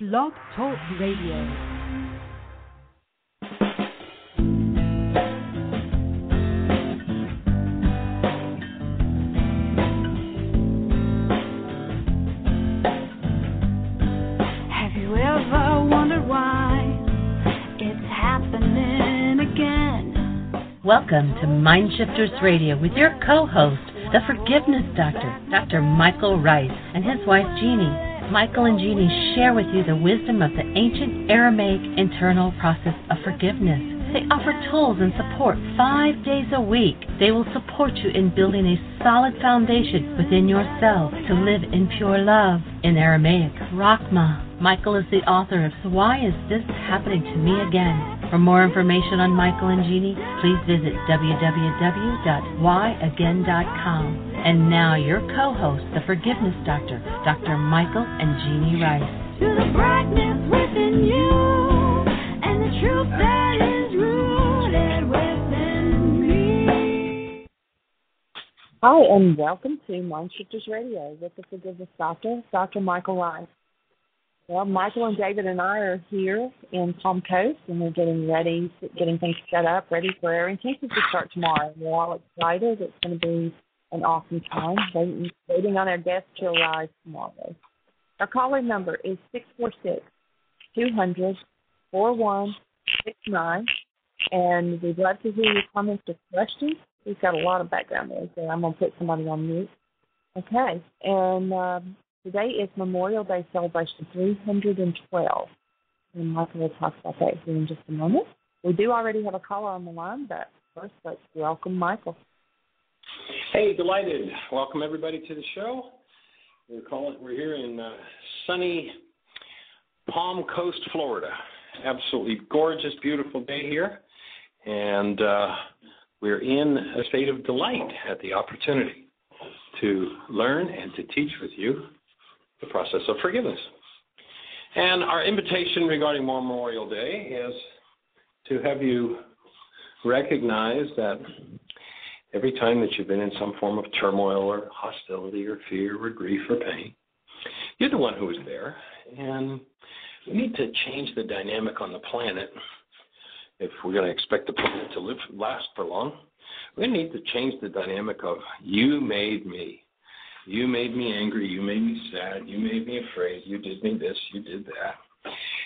Blog Talk Radio. Have you ever wondered why it's happening again? Welcome to Mindshifters Radio with your co-host, the Forgiveness Doctor, Dr. Michael Ryce, and his wife Jeannie. Michael and Jeannie share with you the wisdom of the ancient Aramaic internal process of forgiveness. They offer tools and support five days a week. They will support you in building a solid foundation within yourself to live in pure love. In Aramaic, Rakhma. Michael is the author of Why Is This Happening to Me Again? For more information on Michael and Jeannie, please visit www.whyagain.com. And now your co-host, the Forgiveness Doctor, Dr. Michael and Jeannie Ryce. To the brightness within you and the truth that is rooted within me. Hi, and welcome to Mindshifters Radio with the Forgiveness Doctor, Dr. Michael Ryce. Well, Michael and David and I are here in Palm Coast, and we're getting ready, getting things set up, ready for our intensive to start tomorrow. We're all excited. It's going to be an awesome time, waiting, on their guests to arrive tomorrow. Our calling number is 646 200 4169, and we'd love to hear your comments or questions. We've got a lot of background noise there. I'm going to put somebody on mute. Okay, and um, today is Memorial Day celebration 312, and Michael will talk about that here in just a moment. We do already have a caller on the line, but first let's welcome Michael. Hey, delighted. Welcome everybody to the show. We're calling. We're here in uh, sunny Palm Coast, Florida. Absolutely gorgeous, beautiful day here, and uh, we're in a state of delight at the opportunity to learn and to teach with you the process of forgiveness. And our invitation regarding Memorial Day is to have you recognize that every time that you've been in some form of turmoil or hostility or fear or grief or pain, you're the one who is there. And we need to change the dynamic on the planet if we're going to expect the planet to live last for long. We need to change the dynamic of you made me. You made me angry. You made me sad. You made me afraid. You did me this. You did that.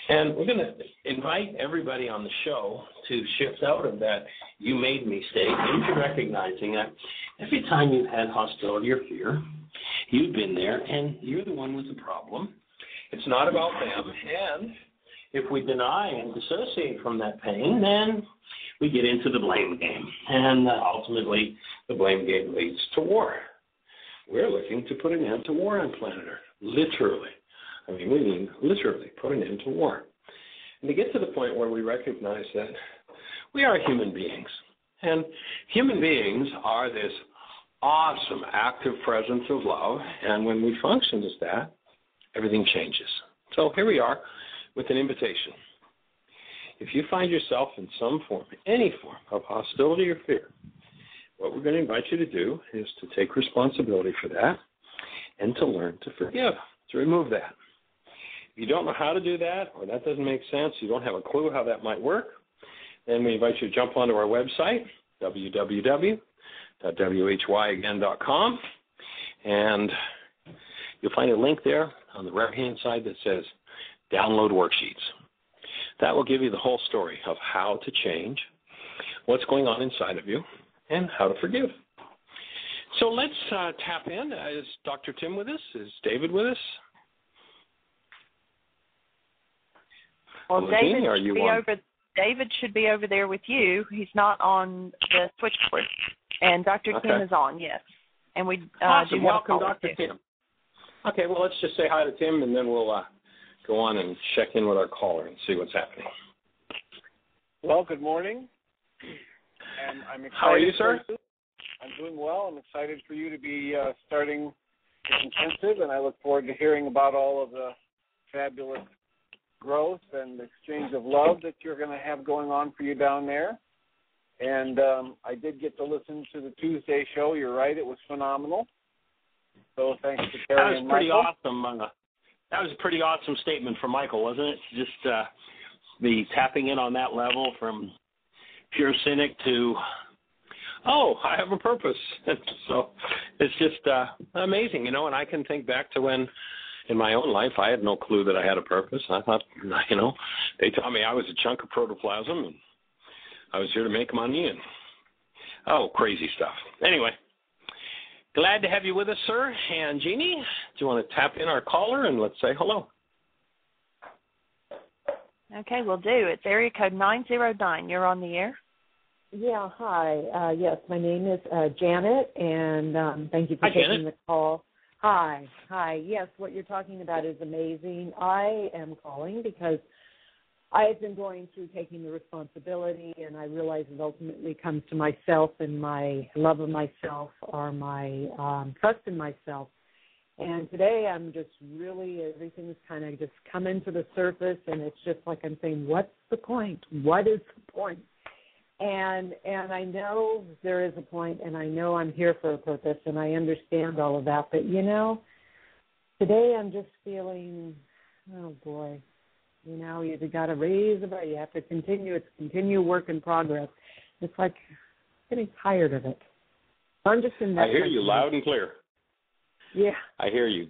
And we're going to invite everybody on the show to shift out of that you made me state into recognizing that every time you've had hostility or fear, you've been there and you're the one with the problem. It's not about them. And if we deny and dissociate from that pain, then we get into the blame game. And ultimately, the blame game leads to war. We're looking to put an end to war on planet Earth, literally. I mean, we mean literally put an end to war. And to get to the point where we recognize that we are human beings. And human beings are this awesome active presence of love. And when we function as that, everything changes. So here we are with an invitation. If you find yourself in some form, any form of hostility or fear, what we're going to invite you to do is to take responsibility for that and to learn to forgive, to remove that. If you don't know how to do that, or that doesn't make sense, you don't have a clue how that might work, then we invite you to jump onto our website, www.whyagain.com, and you'll find a link there on the right hand side that says download worksheets. That will give you the whole story of how to change, what's going on inside of you, and how to forgive. So let's uh, tap in. Uh, is Dr. Tim with us? Is David with us? Well, Well, David Jeannie, are should you be on? over. David should be over there with you. He's not on the switchboard, and Dr. Kim is on. Yes, and we uh, awesome. do Welcome, Dr. too. Tim. Okay, well, let's just say hi to Tim, and then we'll uh, go on and check in with our caller and see what's happening. Well, good morning. And I'm excited. How are you, sir? for- I'm doing well. I'm excited for you to be uh, starting this intensive, and I look forward to hearing about all of the fabulous growth and exchange of love that you're going to have going on for you down there. And um, I did get to listen to the Tuesday show. You're right; it was phenomenal. So thanks to That was pretty awesome. Uh, that was a pretty awesome statement from Michael, wasn't it? Just uh, the tapping in on that level from pure cynic to oh, I have a purpose. so it's just uh, amazing, you know. And I can think back to when in my own life I had no clue that I had a purpose. I thought, you know, they taught me I was a chunk of protoplasm and I was here to make money and oh, crazy stuff. Anyway, glad to have you with us, sir. And Jeannie, do you want to tap in our caller and let's say hello? Okay, we'll do. It's area code 909. You're on the air. Yeah, hi. Uh, yes, my name is uh, Janet, and um, thank you for Hi, taking Janet. the call. Hi, hi. Yes, what you're talking about is amazing. I am calling because I have been going through taking the responsibility, and I realize it ultimately comes to myself and my love of myself or my um, trust in myself. And today I'm just really, everything's kind of just coming to the surface, and it's just like I'm saying, what's the point? What is the point? And and I know there is a point, and I know I'm here for a purpose, and I understand all of that. But you know, today I'm just feeling, oh boy, you know, you got to raise the bar. You have to continue. It's continue work in progress. It's like getting tired of it. I'm just in that. I hear you loud and clear. Yeah. I hear you.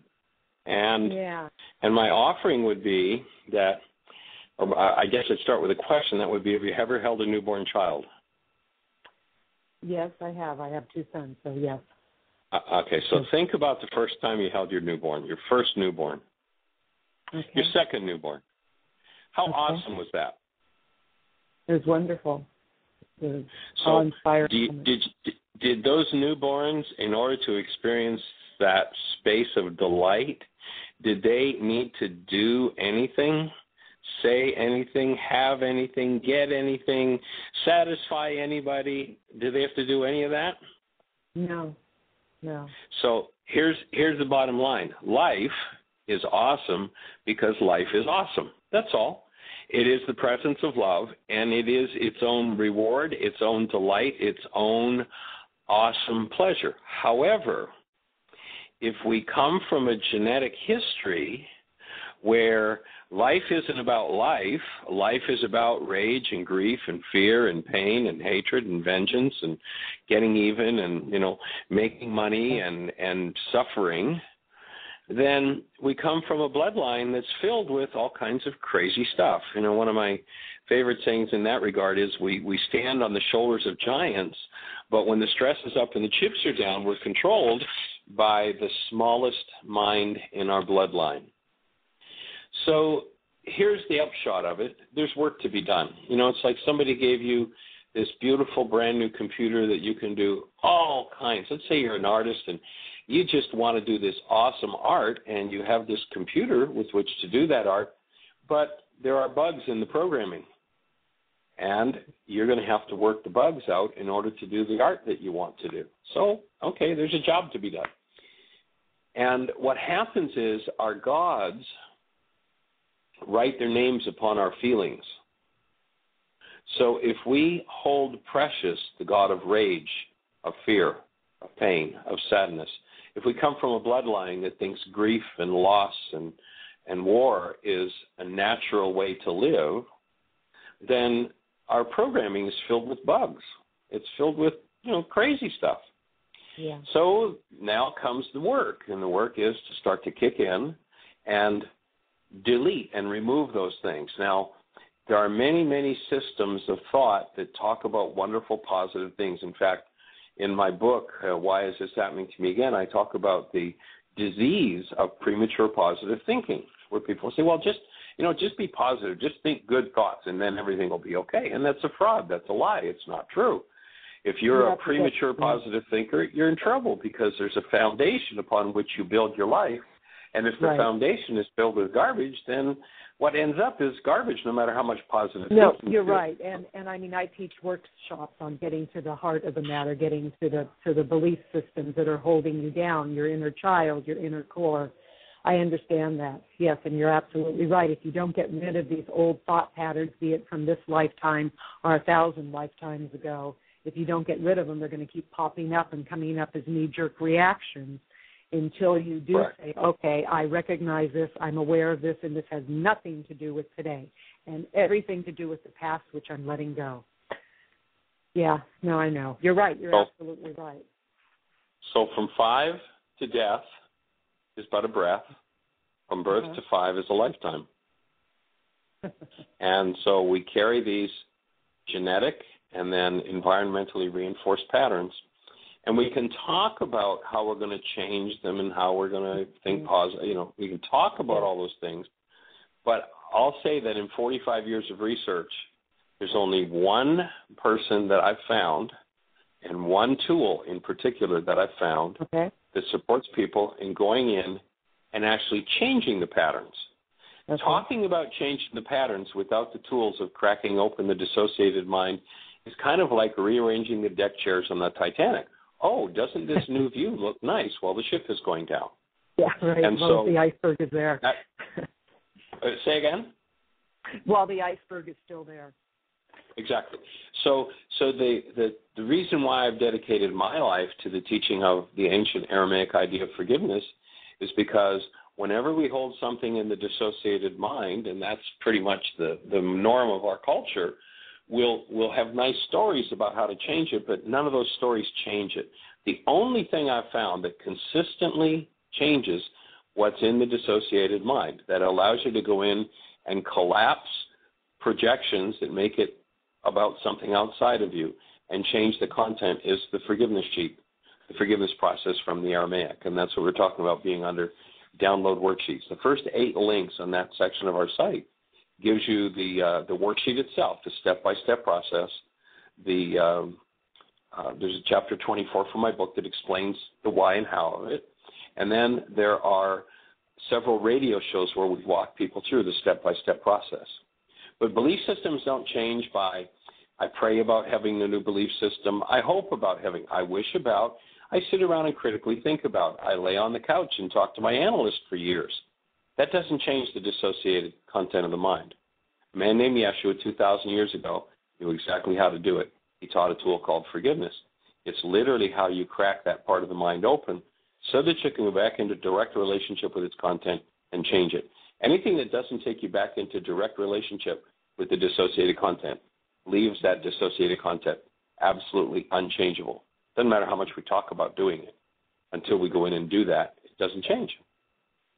And Yeah. and my offering would be that or I I guess I'd start with a question that would be have you ever held a newborn child? Yes, I have. I have two sons, so yes. Uh, okay, so think about the first time you held your newborn, your first newborn, Okay. your second newborn. How Okay. awesome was that? It was wonderful. It was So, awe-inspiring. Do did did those newborns, in order to experience that space of delight, did they need to do anything, say anything, have anything, get anything, satisfy anybody? Do they have to do any of that? no, no. So here's here's the bottom line. Life is awesome because life is awesome. That's all. It is the presence of love and it is its own reward, its own delight, its own awesome pleasure. However, if we come from a genetic history where life isn't about life, life is about rage and grief and fear and pain and hatred and vengeance and getting even and you know making money and and suffering. Then we come from a bloodline that's filled with all kinds of crazy stuff. You know one of my favorite sayings in that regard is we we stand on the shoulders of giants but when the stress is up and the chips are down we're controlled by the smallest mind in our bloodline so here's the upshot of it. There's work to be done. You know it's like somebody gave you this beautiful brand new computer that you can do all kinds. Let's say you're an artist and you just want to do this awesome art and you have this computer with which to do that art but there are bugs in the programming. And you're going to have to work the bugs out in order to do the art that you want to do. So okay there's a job to be done. And what happens is our gods write their names upon our feelings. So if we hold precious the God of rage, of fear, of pain, of sadness, if we come from a bloodline that thinks grief and loss and, and war is a natural way to live, then our programming is filled with bugs. It's filled with, you know, crazy stuff. Yeah. So now comes the work, and the work is to start to kick in and delete and remove those things. Now, there are many, many systems of thought that talk about wonderful, positive things. In fact, in my book, uh, Why Is This Happening to Me Again, I talk about the disease of premature positive thinking, where people say, well, just, you know, just be positive, just think good thoughts, and then everything will be okay. And that's a fraud. That's a lie. It's not true. If you're Yeah, a premature positive thinker, you're in trouble because there's a foundation upon which you build your life. And if the Right. foundation is filled with garbage, then what ends up is garbage, no matter how much positive No, you're you right, and and I mean I teach workshops on getting to the heart of the matter, getting to the to the belief systems that are holding you down, your inner child, your inner core. I understand that, yes, and you're absolutely right. If you don't get rid of these old thought patterns, be it from this lifetime or a thousand lifetimes ago, if you don't get rid of them, they're going to keep popping up and coming up as knee-jerk reactions. Until you do Right. say, okay, I recognize this, I'm aware of this, and this has nothing to do with today and everything to do with the past, which I'm letting go. Yeah, no, I know. You're right. You're So- absolutely right. So from five to death is but a breath. From birth Uh-huh. to five is a lifetime. And so we carry these genetic and then environmentally reinforced patterns. And we can talk about how we're going to change them and how we're going to think mm-hmm. positive. You know, we can talk about all those things. But I'll say that in 45 years of research, there's only one person that I've found and one tool in particular that I've found okay. that supports people in going in and actually changing the patterns. Okay. Talking about changing the patterns without the tools of cracking open the dissociated mind is kind of like rearranging the deck chairs on the Titanic. Oh, doesn't this new view look nice while the ship is going down? Yeah, right. And Well, so- the iceberg is there. That- Uh, say again? While the iceberg is still there. Exactly. So, so the, the the reason why I've dedicated my life to the teaching of the ancient Aramaic idea of forgiveness is because whenever we hold something in the dissociated mind, and that's pretty much the the norm of our culture, we'll we'll have nice stories about how to change it, but none of those stories change it. The only thing I've found that consistently changes what's in the dissociated mind that allows you to go in and collapse projections that make it about something outside of you and change the content is the forgiveness sheet, the forgiveness process from the Aramaic. And that's what we're talking about being under download worksheets. The first eight links on that section of our site gives you the uh, the worksheet itself, the step-by-step process. The um, uh, there's a chapter 24 from my book that explains the why and how of it, and then there are several radio shows where we walk people through the step-by-step process. But belief systems don't change by I pray about having a new belief system. I hope about having. I wish about. I sit around and critically think about. I lay on the couch and talk to my analyst for years. That doesn't change the dissociated content of the mind. A man named Yeshua 2,000 years ago knew exactly how to do it. He taught a tool called forgiveness. It's literally how you crack that part of the mind open so that you can go back into direct relationship with its content and change it. Anything that doesn't take you back into direct relationship with the dissociated content leaves that dissociated content absolutely unchangeable. Doesn't matter how much we talk about doing it. Until we go in and do that, it doesn't change.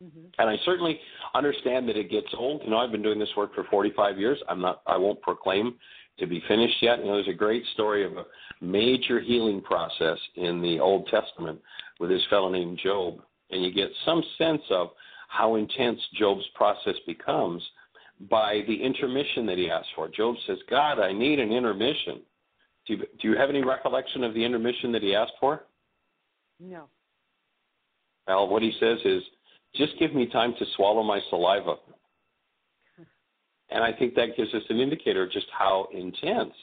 Mm-hmm. And I certainly understand that it gets old. You know, I've been doing this work for 45 years. I'm not. I won't proclaim to be finished yet. You know, there's a great story of a major healing process in the Old Testament with this fellow named Job, and you get some sense of how intense Job's process becomes by the intermission that he asks for. Job says, "God, I need an intermission." Do you, do you have any recollection of the intermission that he asked for? No. Well, what he says is, just give me time to swallow my saliva. And I think that gives us an indicator of just how intense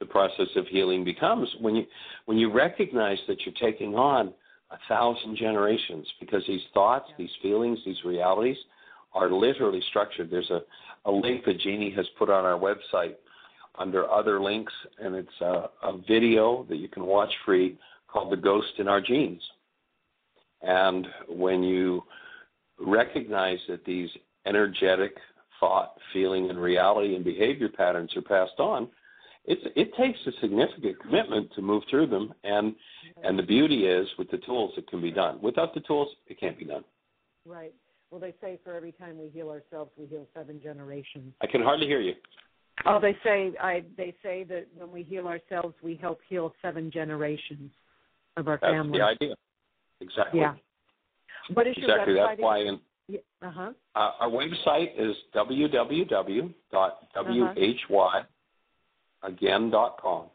the process of healing becomes when you when you recognize that you're taking on a thousand generations because these thoughts, these feelings, these realities are literally structured. There's a, a link that Jeannie has put on our website under other links, and it's a, a video that you can watch free called The Ghost in Our Genes. And when you recognize that these energetic thought, feeling, and reality and behavior patterns are passed on, it's, it takes a significant commitment to move through them. And, and the beauty is with the tools, it can be done. Without the tools, it can't be done. Right. Well, they say for every time we heal ourselves, we heal seven generations. I can hardly hear you. Oh, they say I. They say that when we heal ourselves, we help heal seven generations of our That's family. the idea. Exactly. Yeah. What is Exactly. your That's why in, Uh huh. uh, our website is www.whyagain.com.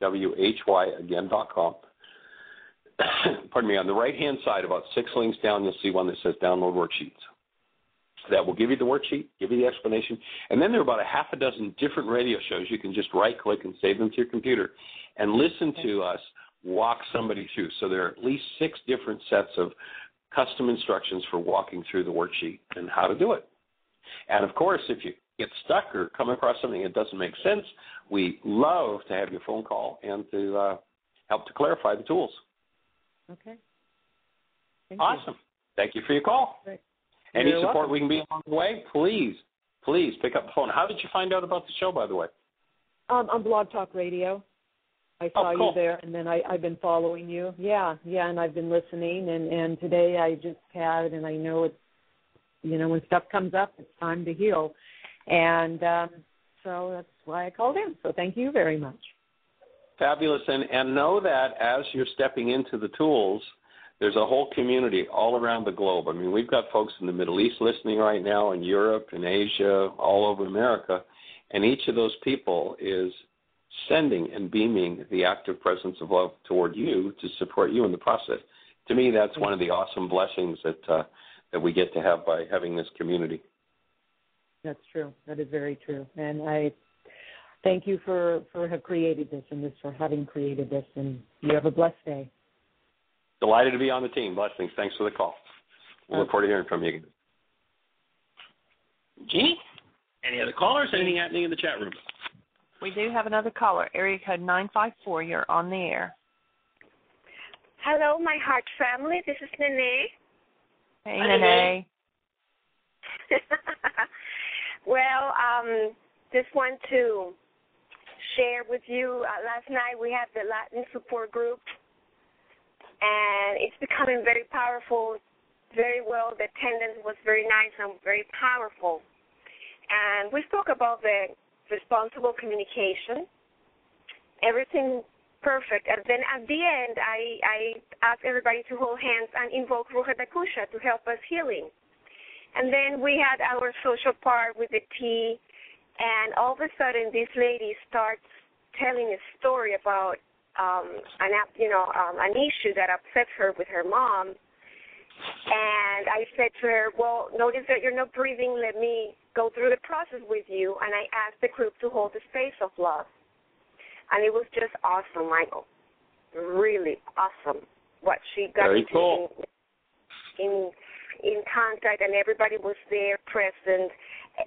whyagain.com. Pardon me. On the right hand side, about six links down, you'll see one that says download worksheets. That will give you the worksheet, give you the explanation, and then there are about a half a dozen different radio shows you can just right click and save them to your computer and listen to us walk somebody through. So there are at least six different sets of custom instructions for walking through the worksheet and how to do it. And of course, if you get stuck or come across something that doesn't make sense, we love to have your phone call and to uh, help to clarify the tools. Okay. Thank you. awesome. Thank you for your call. Great. Any You're support welcome. we can be along the way, please, please pick up the phone. How did you find out about the show, by the way? Um, on Blog Talk Radio. I saw Oh, cool. you there, and then I, I've been following you. Yeah, yeah, and I've been listening. And and today I just had, and I know it's, you know, when stuff comes up, it's time to heal, and um, so that's why I called in. So thank you very much. Fabulous. And, and know that as you're stepping into the tools, there's a whole community all around the globe. I mean, we've got folks in the Middle East listening right now, in Europe, in Asia, all over America. And each of those people is sending and beaming the active presence of love toward you to support you in the process. To me, that's one of the awesome blessings that uh, that we get to have by having this community. That's true. That is very true. And I thank you for for have created this and this for having created this. And you have a blessed day. Delighted to be on the team. Blessings. Thanks for the call. We'll look forward to hearing from you again. Jeannie, any other callers? Anything happening in the chat room? We do have another caller, area code 954. You're on the air. Hello, my heart family. This is Nene. Hey, Hi, Nene. well, um, just want to share with you. Uh, last night we had the Latin support group, and it's becoming very powerful. Very well. The attendance was very nice and very powerful. And we spoke about the responsible communication. Everything perfect. And then at the end, I, I asked everybody to hold hands and invoke Ruha Dakusha to help us healing. And then we had our social part with the tea, and all of a sudden, this lady starts telling a story about um, an you know um, an issue that upsets her with her mom. And I said to her, "Well, notice that you're not breathing. Let me go through the process with you." And I asked the group to hold the space of love, and it was just awesome, Michael. Really awesome what she got Very cool. in, in in contact and everybody was there present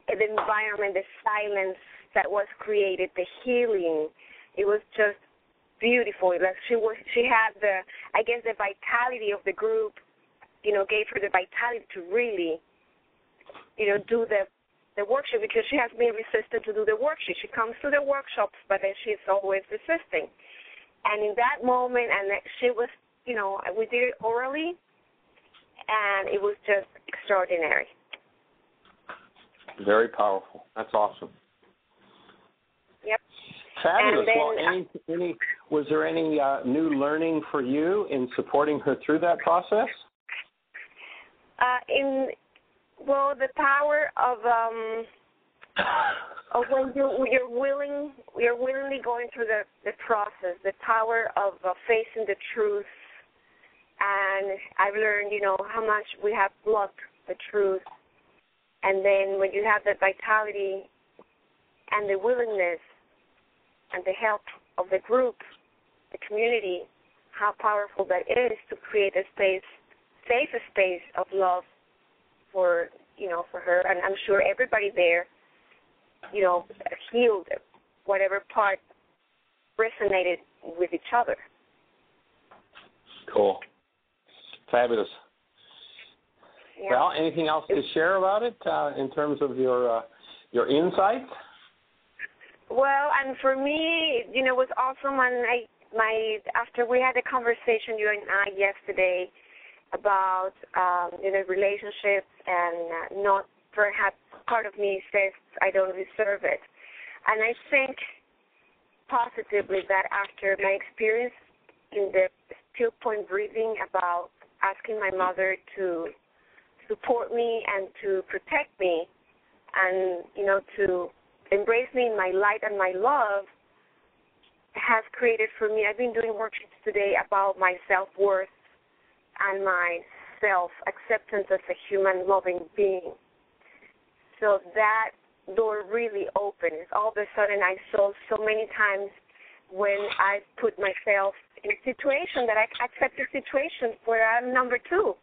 the environment the silence that was created the healing it was just beautiful like she was she had the i guess the vitality of the group you know gave her the vitality to really you know do the the workshop because she has been resistant to do the worksheet she comes to the workshops but then she's always resisting and in that moment and she was you know we did it orally and it was just extraordinary. Very powerful. That's awesome. Yep. Fabulous. And then- well, any, any, was there any uh, new learning for you in supporting her through that process? Uh, in well, the power of um, of when you you're willing you're willingly going through the the process, the power of uh, facing the truth. And I've learned, you know, how much we have blocked the truth. And then when you have the vitality and the willingness and the help of the group, the community, how powerful that is to create a space, safe space of love for you know for her, and I'm sure everybody there, you know, healed whatever part resonated with each other. Cool. Fabulous. Yeah. Well, anything else to share about it uh, in terms of your uh, your insights? Well, and for me, you know, it was awesome. And I, my, after we had a conversation, you and I, yesterday, about um, you know relationships, and uh, not perhaps part of me says I don't deserve it, and I think positively that after my experience in the still point breathing about asking my mother to support me and to protect me, and you know to embrace me in my light and my love has created for me. I've been doing workshops today about my self worth and my self acceptance as a human loving being. So that door really opened. All of a sudden, I saw so many times when I put myself in a situation that I accept a situation where I'm number two.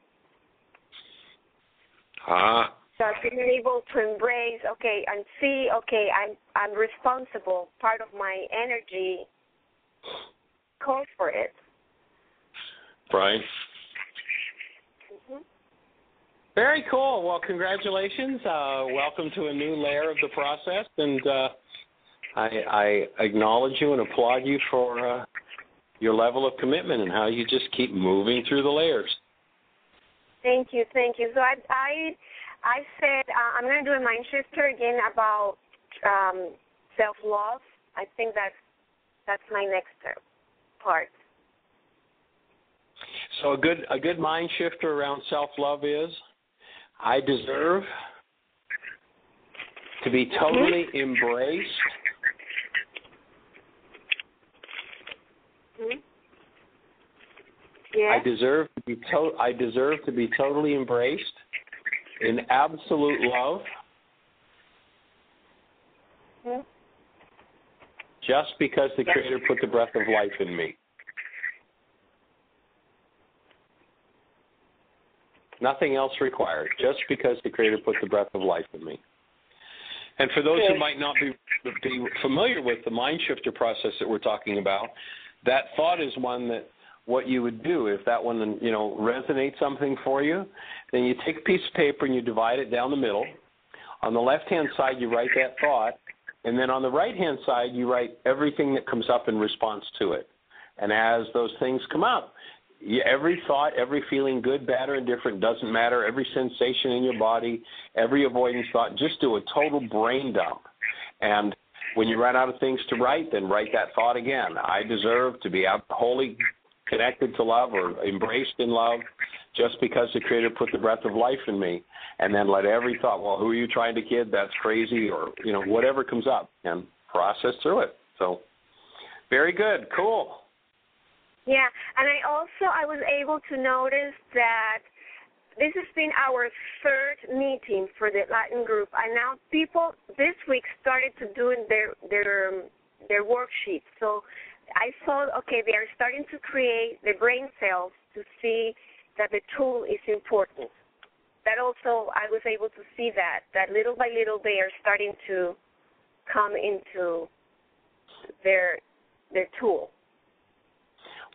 Ah, So I've been able to embrace, okay, and see, okay, I'm I'm responsible. Part of my energy calls for it. right. Very cool. Well, congratulations. Uh, welcome to a new layer of the process, and uh, I, I acknowledge you and applaud you for uh, your level of commitment and how you just keep moving through the layers. Thank you, thank you. So I I I said uh, I'm going to do a mind shifter again about um, self love. I think that's that's my next part. So a good a good mind shifter around self love is I deserve to be totally embraced. hmm Yeah. I deserve to be to- I deserve to be totally embraced in absolute love hmm just because the creator put the breath of life in me. Nothing else required, just because the Creator put the breath of life in me. And for those who might not be, be familiar with the mind shifter process that we're talking about, that thought is one that what you would do if that one you know resonates something for you, then you take a piece of paper and you divide it down the middle. On the left hand side, you write that thought, and then on the right hand side, you write everything that comes up in response to it. And as those things come up, you, every thought, every feeling, good, bad, or indifferent, doesn't matter. Every sensation in your body, every avoidance thought, just do a total brain dump. And when you run out of things to write, then write that thought again. I deserve to be out- wholly connected to love or embraced in love just because the Creator put the breath of life in me. And then let every thought, well, who are you trying to kid? That's crazy, or, you know, whatever comes up, and process through it. So, very good. Cool. Yeah, and I also I was able to notice that this has been our third meeting for the Latin group, and now people this week started to doing their their their worksheets. So I saw okay, they are starting to create the brain cells to see that the tool is important. That also I was able to see that that little by little they are starting to come into their their tool.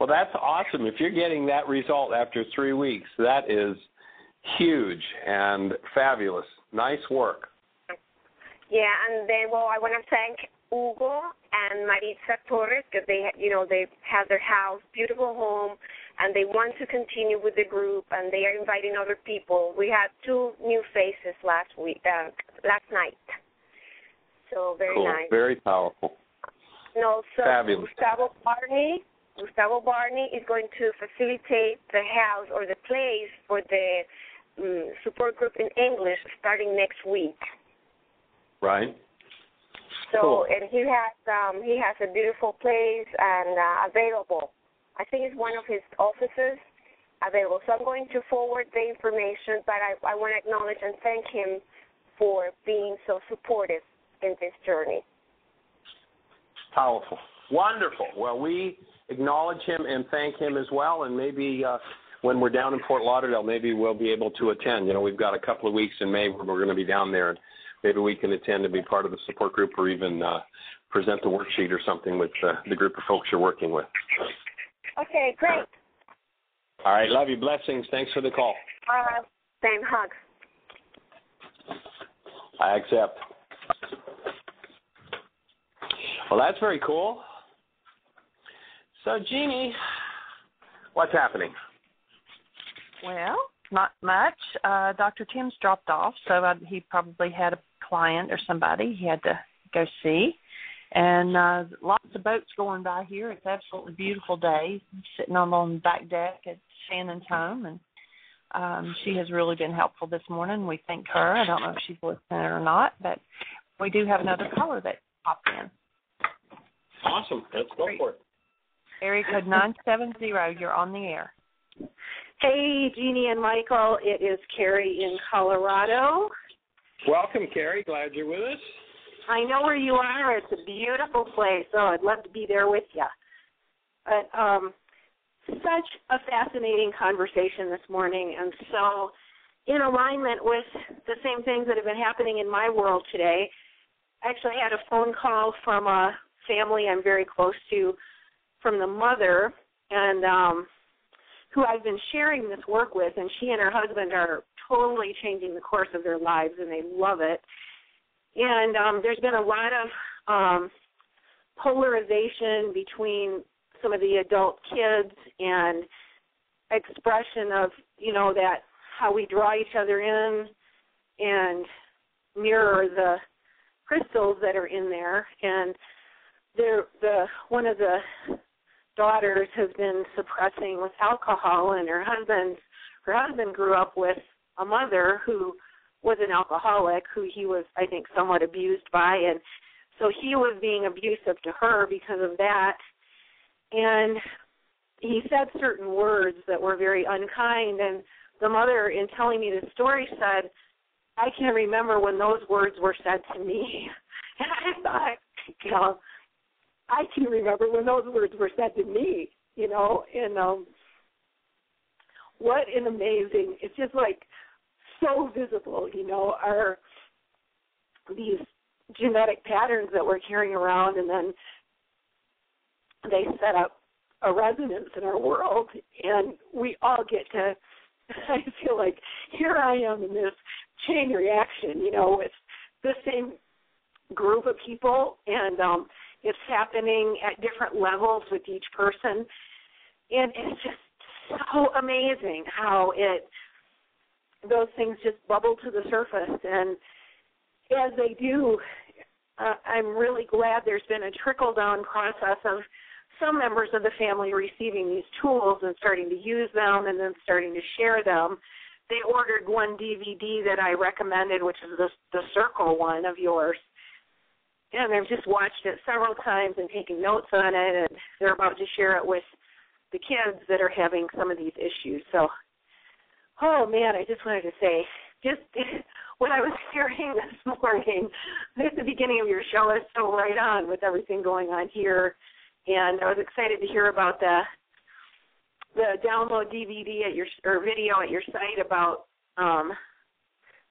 Well, that's awesome. If you're getting that result after three weeks, that is huge and fabulous. Nice work. Yeah, and then well, I want to thank Hugo and Maritza Torres because they, you know, they have their house, beautiful home, and they want to continue with the group, and they are inviting other people. We had two new faces last week, uh, last night. So very cool. nice. Very powerful. And also Fabulous. Gustavo. Gustavo Barney is going to facilitate the house or the place for the um, support group in English starting next week. Right? So Cool. and he has um he has a beautiful place and uh, available. I think it's one of his offices available. So I'm going to forward the information, but I, I want to acknowledge and thank him for being so supportive in this journey. Powerful. Wonderful. Well, we acknowledge him and thank him as well, and maybe uh, when we're down in Fort Lauderdale, maybe we'll be able to attend. You know, we've got a couple of weeks in May where we're going to be down there, and maybe we can attend and be part of the support group or even uh, present the worksheet or something with uh, the group of folks you're working with. Okay, great. All right. Love you. Blessings. Thanks for the call. Uh, same hugs. I accept. Well, that's very cool. So, Jeannie, what's happening? Well, not much. Uh, Dr. Tim's dropped off, so uh, he probably had a client or somebody he had to go see. And uh, lots of boats going by here. It's absolutely beautiful day. I'm sitting on on the back deck at Shannon's home, and um, she has really been helpful this morning. We thank her. I don't know if she's listening or not, but we do have another caller that popped in. Awesome. Let's go Great. for it. Area code nine seven zero. You're on the air. Hey, Jeannie and Michael. It is Carrie in Colorado. Welcome, Carrie. Glad you're with us. I know where you are. It's a beautiful place. Oh, I'd love to be there with you. But um, such a fascinating conversation this morning, and so in alignment with the same things that have been happening in my world today. I actually, had a phone call from a family I'm very close to, from the mother, and um, who I've been sharing this work with, and she and her husband are totally changing the course of their lives, and they love it. And um, there's been a lot of um, polarization between some of the adult kids and expression of you know that how we draw each other in and mirror the crystals that are in there and there the one of the daughters has been suppressing with alcohol and her husband her husband grew up with a mother who was an alcoholic who he was I think somewhat abused by and so he was being abusive to her because of that. And he said certain words that were very unkind and the mother in telling me the story said i can remember when those words were said to me. And i thought you know i can remember when those words were said to me you know and um what an amazing it's just like so visible you know are these genetic patterns that we're carrying around and then they set up a resonance in our world and we all get to I feel like here I am in this chain reaction, you know, with the same group of people and um it's happening at different levels with each person. And it's just so amazing how it those things just bubble to the surface. And as they do uh, I'm really glad there's been a trickle down process of some members of the family receiving these tools and starting to use them and then starting to share them. They ordered one DVD that I recommended, which is the the Circle one of yours, and I've just watched it several times and taken notes on it. And they're about to share it with the kids that are having some of these issues. So, oh man, I just wanted to say, just what I was hearing this morning at the beginning of your show is so right on with everything going on here and I was excited to hear about the the download DVD at your or video at your site about um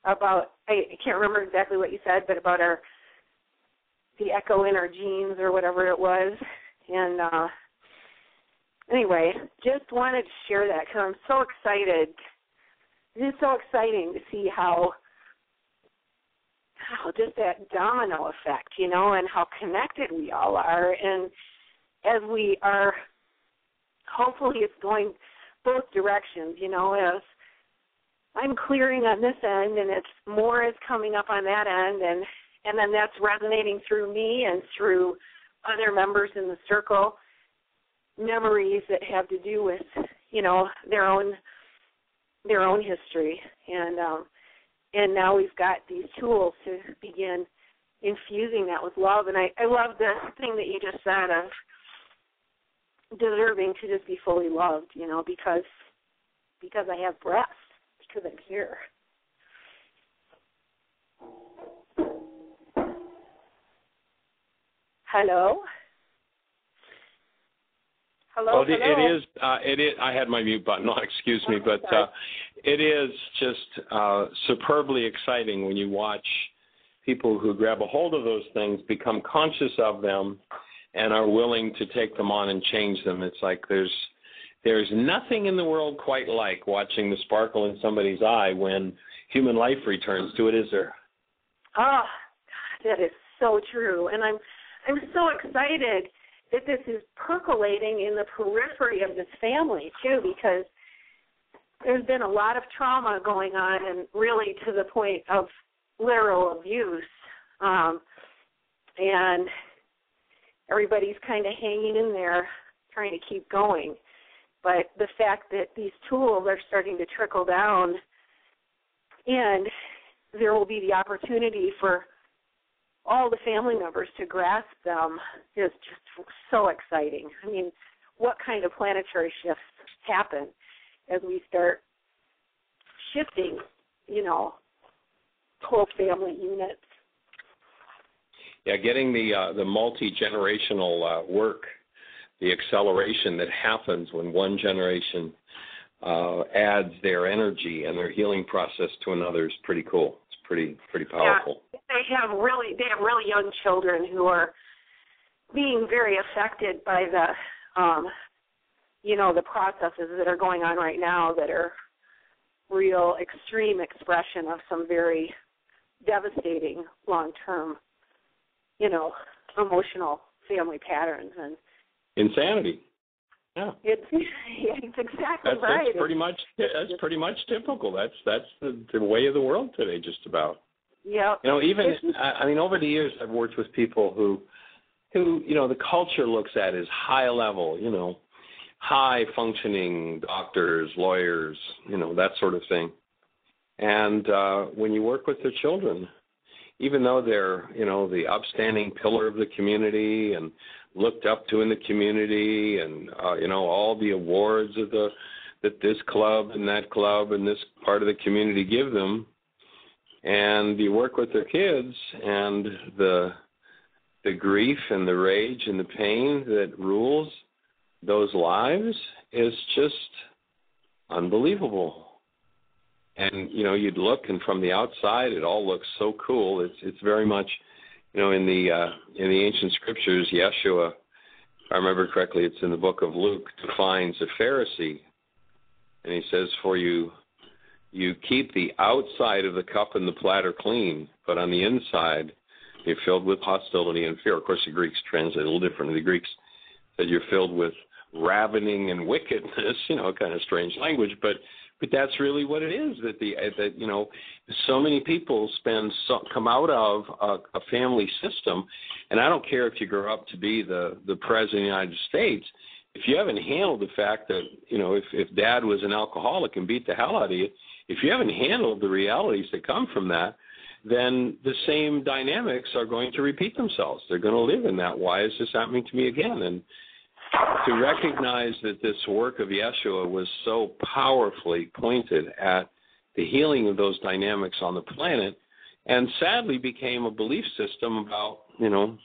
about I, I can't remember exactly what you said, but about our the echo in our genes or whatever it was, and uh anyway, just wanted to share that because I'm so excited. It is so exciting to see how how just that domino effect, you know, and how connected we all are, and as we are hopefully it's going both directions, you know, as I'm clearing on this end and it's more is coming up on that end and and then that's resonating through me and through other members in the circle. Memories that have to do with, you know, their own their own history. And um and now we've got these tools to begin infusing that with love. And I, I love the thing that you just said of deserving to just be fully loved, you know, because because I have breath, because I'm here. Hello. Hello. Well, hello. it is. Uh, it is. I had my mute button on. Excuse me, but uh, it is just uh, superbly exciting when you watch people who grab a hold of those things become conscious of them and are willing to take them on and change them. It's like there's there's nothing in the world quite like watching the sparkle in somebody's eye when human life returns to it, is there? Oh, that is so true. And I'm I'm so excited that this is percolating in the periphery of this family too, because there's been a lot of trauma going on, and really to the point of literal abuse. Um, and everybody's kind of hanging in there, trying to keep going. But the fact that these tools are starting to trickle down, and there will be the opportunity for all the family members to grasp them is just so exciting. I mean, what kind of planetary shifts happen as we start shifting, you know, whole family units yeah, getting the uh, the multi generational uh, work, the acceleration that happens when one generation uh, adds their energy and their healing process to another is pretty cool. It's pretty pretty powerful. They have really they have really young children who are being very affected by the um you know the processes that are going on right now that are real extreme expression of some very devastating long term, you know, emotional family patterns and Insanity. Yeah. it's it's exactly That's, right. that's pretty much that's pretty much typical. That's that's the, the way of the world today, just about. Yeah. You know, even I I mean, over the years, I've worked with people who, who you know, the culture looks at as high level. You know, high functioning doctors, lawyers, you know, that sort of thing. And uh, when you work with their children, even though they're you know the upstanding pillar of the community and looked up to in the community, and uh, you know all the awards of the that this club and that club and this part of the community give them, and you work with their kids and the the grief and the rage and the pain that rules those lives is just unbelievable. And you know, you'd look and from the outside it all looks so cool. It's it's very much you know, in the uh in the ancient scriptures, Yeshua, if I remember correctly, it's in the book of Luke, defines a Pharisee. And he says, For you you keep the outside of the cup and the platter clean, but on the inside you're filled with hostility and fear. Of course, the Greeks translate a little differently. The Greeks said you're filled with ravening and wickedness. You know, kind of strange language, but but that's really what it is. That the that you know, so many people spend so, come out of a, a family system, and I don't care if you grow up to be the the president of the United States. If you haven't handled the fact that you know, if if dad was an alcoholic and beat the hell out of you, if you haven't handled the realities that come from that, then the same dynamics are going to repeat themselves. They're going to live in that. Why is this happening to me again? And to recognize that this work of Yeshua was so powerfully pointed at the healing of those dynamics on the planet, and sadly became a belief system about, you know,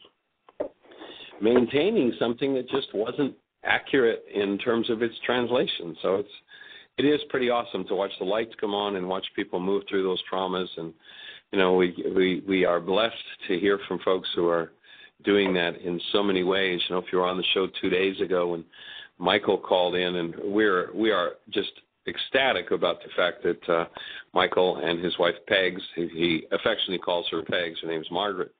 maintaining something that just wasn't accurate in terms of its translation. So it's it is pretty awesome to watch the lights come on and watch people move through those traumas. And you know we we we are blessed to hear from folks who are doing that in so many ways. You know if you were on the show 2 days ago when Michael called in and we're we are just ecstatic about the fact that uh Michael and his wife Pegs he, he affectionately calls her Pegs. Her name's Margaret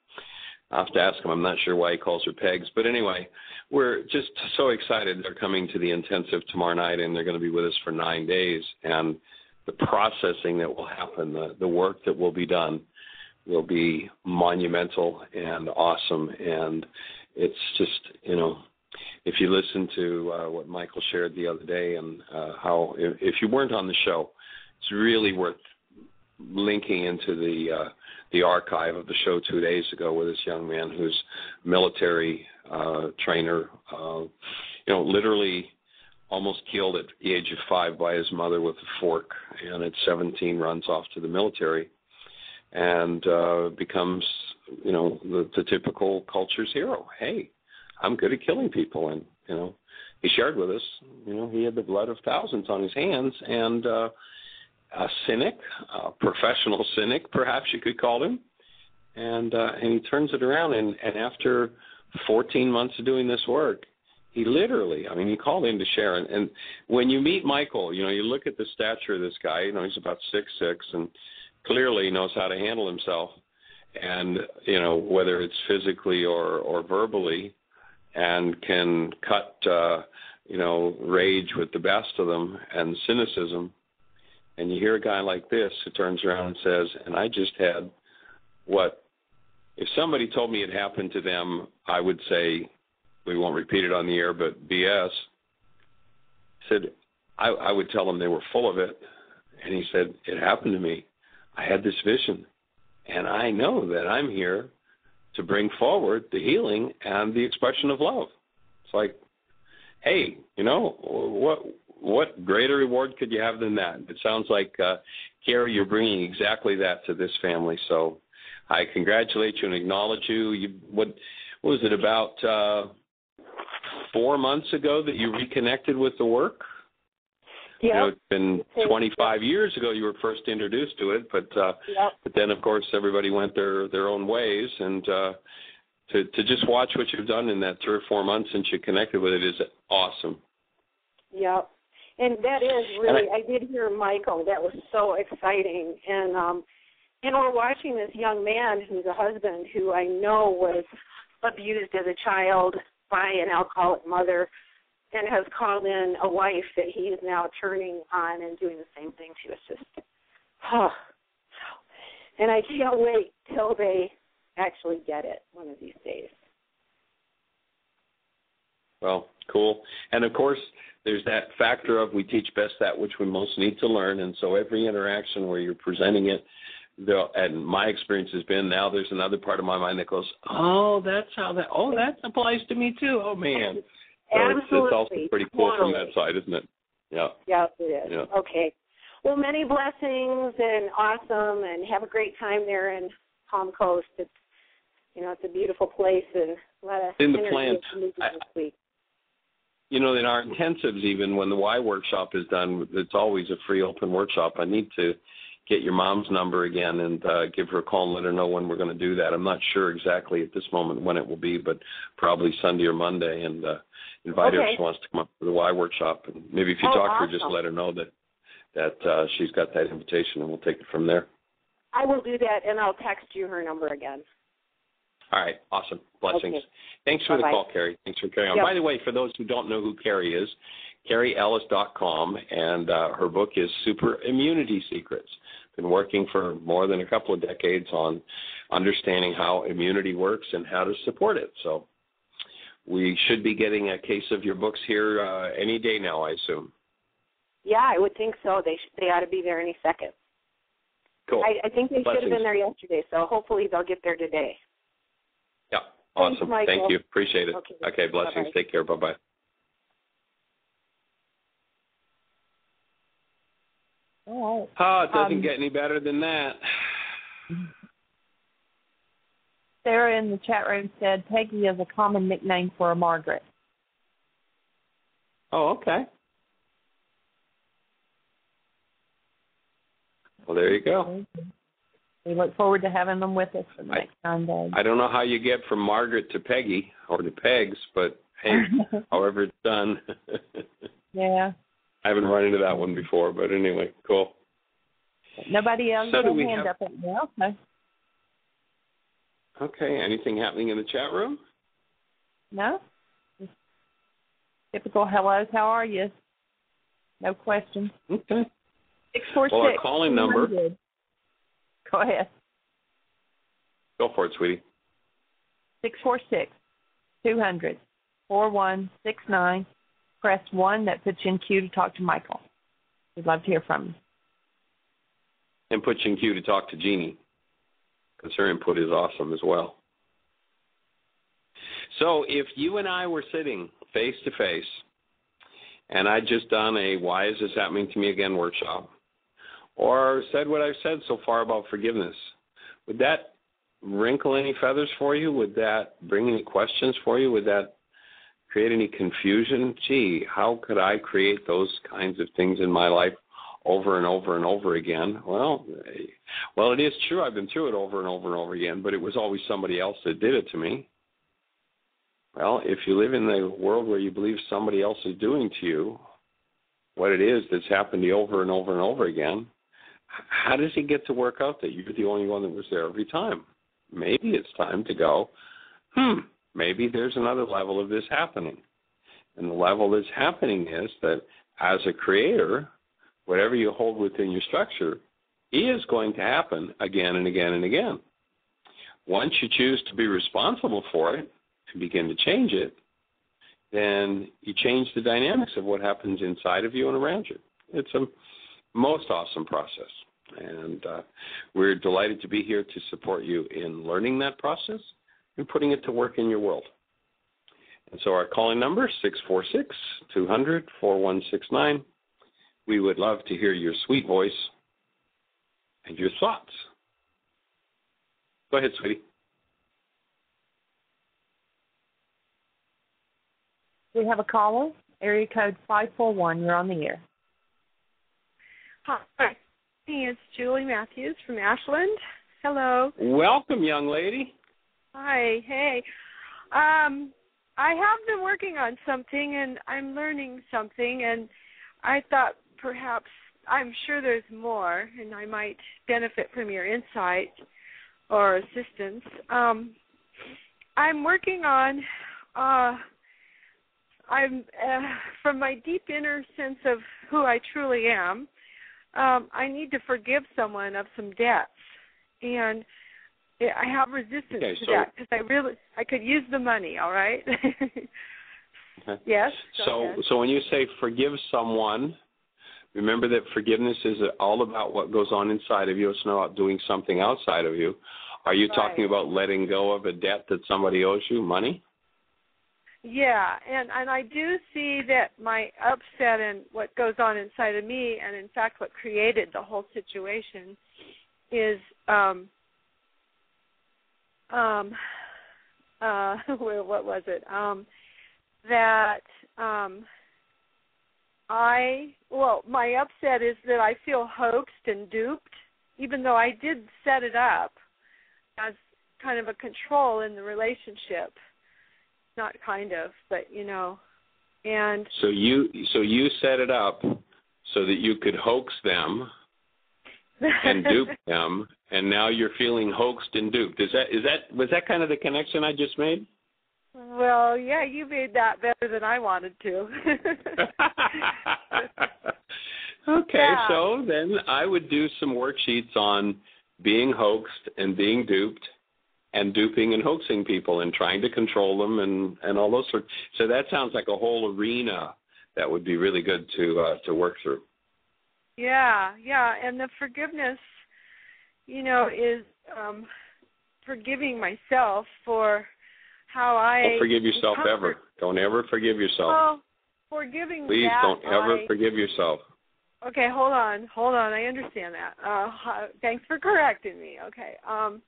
I'll have to ask him. I'm not sure why he calls her pegs. But anyway, we're just so excited. They're coming to the intensive tomorrow night, and they're going to be with us for nine days. And the processing that will happen, the, the work that will be done, will be monumental and awesome. And it's just, you know, if you listen to uh, what Michael shared the other day and uh, how, if, if you weren't on the show, it's really worth linking into the uh, the archive of the show two days ago with this young man who's military uh, trainer, uh, you know, literally almost killed at the age of five by his mother with a fork, and at 17 runs off to the military and uh, becomes, you know, the, the typical culture's hero. Hey, I'm good at killing people, and you know, he shared with us, you know, he had the blood of thousands on his hands, and uh, a cynic, a professional cynic, perhaps you could call him, and uh, and he turns it around, and, and after 14 months of doing this work, he literally, I mean, he called in to share, and, and when you meet Michael, you know, you look at the stature of this guy, you know, he's about six six, and clearly knows how to handle himself, and you know, whether it's physically or or verbally, and can cut, uh, you know, rage with the best of them and cynicism and you hear a guy like this who turns around and says, and I just had what if somebody told me it happened to them, I would say we won't repeat it on the air, but BS. Said I, I would tell them they were full of it, and he said it happened to me. I had this vision, and I know that I'm here to bring forward the healing and the expression of love. It's like, hey, you know what? What greater reward could you have than that? It sounds like, uh, Carrie, you're bringing exactly that to this family. So I congratulate you and acknowledge you. You what, what was it about uh, four months ago that you reconnected with the work? Yep. You know, it's been 25 years ago you were first introduced to it, but uh, Yep. but then of course everybody went their their own ways, and uh, to to just watch what you've done in that three or four months since you connected with it is awesome. Yep. And that is really I, I did hear Michael. That was so exciting. And um and we're watching this young man who's a husband who I know was abused as a child by an alcoholic mother and has called in a wife that he is now turning on and doing the same thing to assist. Oh. And I can't wait till they actually get it one of these days. Well, cool. And of course, there's that factor of we teach best that which we most need to learn. And so every interaction where you're presenting it, and my experience has been now there's another part of my mind that goes, oh, that's how that, oh, that applies to me too. Oh, man. So Absolutely. It's, it's also pretty cool totally. from that side, isn't it? Yeah. Yes, it is. Yeah. Okay. Well, many blessings and awesome, and have a great time there in Palm Coast. It's you know it's a beautiful place and a lot of In the plan. I-. You know, in our intensives, even when the Y workshop is done, it's always a free open workshop. I need to get your mom's number again and uh, give her a call and let her know when we're going to do that. I'm not sure exactly at this moment when it will be, but probably Sunday or Monday. And uh, invite her if she wants to come up for the Y workshop. And maybe if you Oh, talk to her, just let her know that that uh, she's got that invitation, and we'll take it from there. I will do that, and I'll text you her number again. All right, awesome. Blessings. Okay. Thanks for Bye-bye. the call, Carrie. Thanks for carrying on. Yep. By the way, for those who don't know who Carrie is, CarrieEllis.com, and uh, her book is Super Immunity Secrets. Been working for more than a couple of decades on understanding how immunity works and how to support it. So we should be getting a case of your books here uh, any day now, I assume. Yeah, I would think so. They sh- they ought to be there any second. Cool. I, I think they should have been there yesterday, so hopefully they'll get there today. Yeah, Thanks, awesome. Michael. Thank you. Appreciate it. Okay. Okay, blessings. Bye-bye. Take care. Bye bye. All right. Oh, it doesn't Um, get any better than that. Sarah in the chat room said Peggy is a common nickname for a Margaret. Oh, okay. Well, there you go. We look forward to having them with us for the I- next nine days. I don't know how you get from Margaret to Peggy or to Pegs, but hey, however it's done. yeah. I haven't run into that one before, but anyway, cool. Nobody else So has do hand have- up now. No. Okay, anything happening in the chat room? No? Just typical hellos. How are you? No questions. Okay. Six four Well, our calling number- 200. Go ahead. Go for it, sweetie. Six four six two hundred four one six nine. Press one. That puts you in queue to talk to Michael. We'd love to hear from you. And put you in queue to talk to Jeannie, because her input is awesome as well. So if you and I were sitting face to face, and I'd just done a "Why is this happening to me again?" workshop, or said what I've said so far about forgiveness, would that wrinkle any feathers for you? Would that bring any questions for you? Would that create any confusion? Gee, how could I create those kinds of things in my life over and over and over again? Well, well, it is true. I've been through it over and over and over again, but it was always somebody else that did it to me. Well, if you live in the world where you believe somebody else is doing to you what it is that's happened to you over and over and over again, how does it get to work out that you're the only one that was there every time? Maybe it's time to go, hmm, maybe there's another level of this happening. And the level that's happening is that as a creator, whatever you hold within your structure is going to happen again and again and again. Once you choose to be responsible for it and begin to change it, then you change the dynamics of what happens inside of you and around you. It's a most awesome process. And uh, we're delighted to be here to support you in learning that process and putting it to work in your world. And so our calling number, 646 200 4169. We would love to hear your sweet voice and your thoughts. Go ahead, sweetie. We have a caller. Area code five four one. You're on the air. Hi, it's Julie Matthews from Ashland. Hello. Welcome, young lady. Hi. Hey. Um, I have been working on something and I'm learning something and I thought perhaps I'm sure there's more, and I might benefit from your insight or assistance. Um, I'm working on. Uh, I'm uh, from my deep inner sense of who I truly am. Um, I need to forgive someone of some debts, and I have resistance Okay, to so- that because I really I could use the money. All right. yes. So, ahead. so when you say forgive someone, remember that forgiveness is all about what goes on inside of you. It's not about doing something outside of you. Are you talking about letting go of a debt that somebody owes you, money? Yeah, and and I do see that my upset and what goes on inside of me, and in fact, what created the whole situation, is um um uh what was it? Um that um I well my upset is that I feel hoaxed and duped, even though I did set it up as kind of a control in the relationship not kind of, but you know, and So you so you set it up so that you could hoax them and dupe them, and now you're feeling hoaxed and duped. Is that is that was that kind of the connection I just made? well, yeah, you made that better than I wanted to. okay, Yeah. so then I would do some worksheets on being hoaxed and being duped and duping and hoaxing people and trying to control them and and all those sorts. So that sounds like a whole arena that would be really good to uh, to work through. yeah, yeah, and the forgiveness, you know, is um forgiving myself for how I Don't forgive yourself comfort- ever. Don't ever forgive yourself. Well, forgiving Please don't ever I- forgive yourself. Okay, hold on, hold on. I understand that. Uh, thanks for correcting me. Okay, um,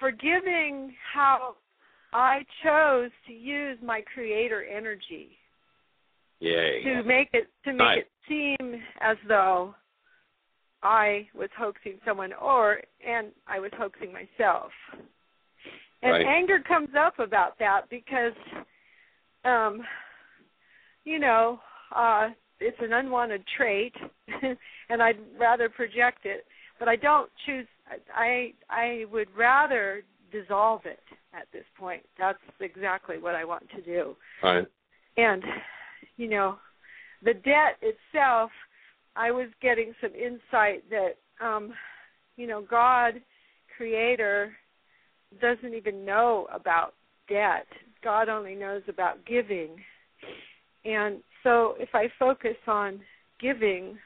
forgiving how I chose to use my creator energy Yay. to make it to make Nice. it seem as though I was hoaxing someone, or and I was hoaxing myself. And Right. anger comes up about that because, um, you know, uh, it's an unwanted trait, and I'd rather project it. But I don't choose. I I would rather dissolve it at this point. That's exactly what I want to do. Right. And, you know, the debt itself, I was getting some insight that, um, you know, God, Creator, doesn't even know about debt. God only knows about giving. And so if I focus on giving,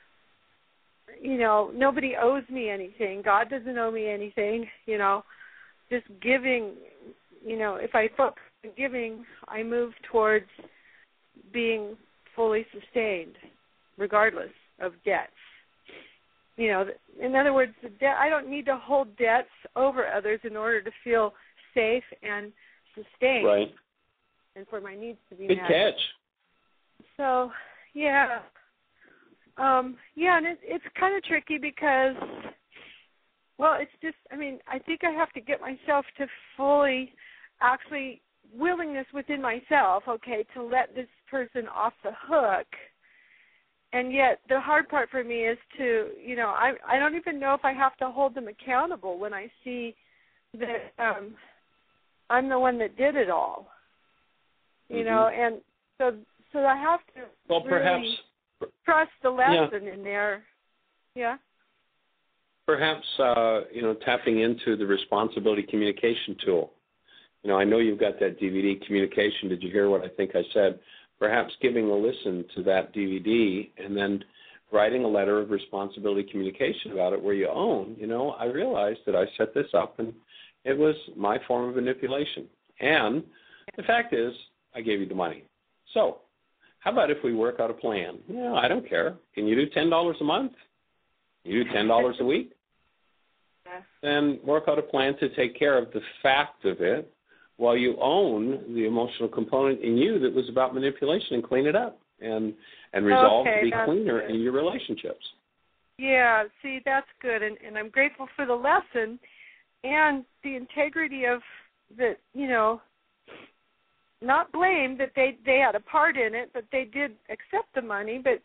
you know, nobody owes me anything. God doesn't owe me anything, you know. Just giving, you know, if I focus on giving, I move towards being fully sustained regardless of debts. You know, in other words, the debt I don't need to hold debts over others in order to feel safe and sustained Right. and for my needs to be Good met. catch. So, yeah. Um, yeah, and it, it's kind of tricky because, well, it's just, I mean, I think I have to get myself to fully, actually, willingness within myself, okay, to let this person off the hook. And yet, the hard part for me is to, you know, I I don't even know if I have to hold them accountable when I see that um I'm the one that did it all. You know, and so so I have to Well, perhaps really trust the lesson in there. Yeah. perhaps uh, you know tapping into the responsibility communication tool. You know, I know you've got that DVD communication. Did you hear what I think I said? Perhaps giving a listen to that DVD and then writing a letter of responsibility communication about it where you own, you know, I realized that I set this up and it was my form of manipulation. And the fact is, I gave you the money. So, how about if we work out a plan? Yeah, I don't care. Can you do $10 a month? You do $10 a week? then work out a plan to take care of the fact of it while you own the emotional component in you that was about manipulation and clean it up and and resolve Okay, to be cleaner good. in your relationships. Yeah, see, that's good, and, and I'm grateful for the lesson and the integrity of that. You know, not blame that they they had a part in it, but they did accept the money. But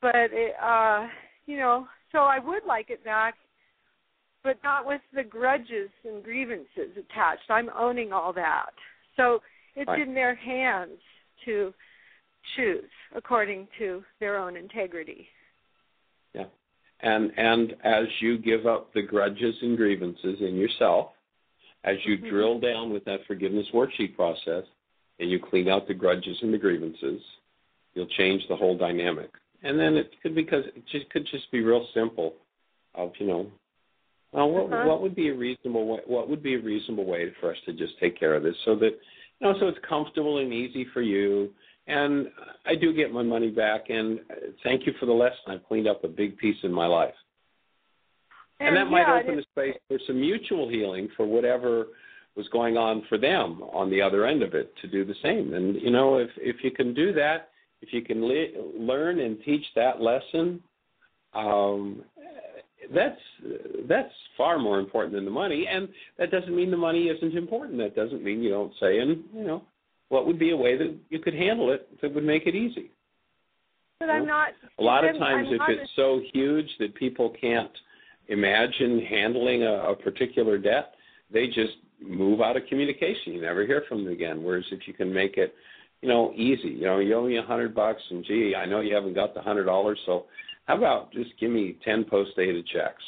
but it, uh, you know, so I would like it back, but not with the grudges and grievances attached. I'm owning all that, so it's Right. in their hands to choose according to their own integrity. Yeah. And and as you give up the grudges and grievances in yourself, as you Mhm. drill down with that forgiveness worksheet process and you clean out the grudges and the grievances, you'll change the whole dynamic. And then it could because it just could just be real simple of, you know, well, what Uh-huh. what would be a reasonable way what would be a reasonable way for us to just take care of this so that you know so it's comfortable and easy for you and I do get my money back and thank you for the lesson. I've cleaned up a big piece in my life. And, that might yeah, open the space for some mutual healing for whatever was going on for them on the other end of it to do the same. And you know, if if you can do that, if you can le- learn and teach that lesson, um, that's that's far more important than the money. And that doesn't mean the money isn't important. That doesn't mean you don't say, and you know, what would be a way that you could handle it that would make it easy. But I'm not. A lot of times, I'm if it's so huge that people can't imagine handling a, a particular debt, they just move out of communication. You never hear from them again. Whereas if you can make it, you know, easy, you know, you owe me a hundred bucks, and gee, I know you haven't got the hundred dollars, so how about just give me ten post-dated checks,